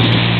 you